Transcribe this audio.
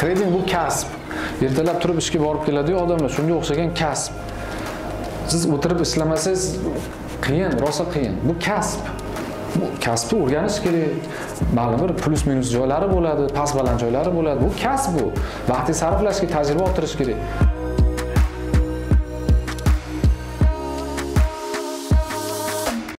Trading bu kasb. Ertalab turib ishga borib keladiyu odamlar shunga o'xshagan kasb. Siz o'tirib ishlamasangiz qiyin, rosa qiyin. Bu kasb. Bu kasbni o'rganish kerak. Ma'lum bir plyus minus joylari bo'ladi, past baland joylari bo'ladi. Bu kasb bu. Vaqtingizni sarflashga, tajriba orttirish kerak.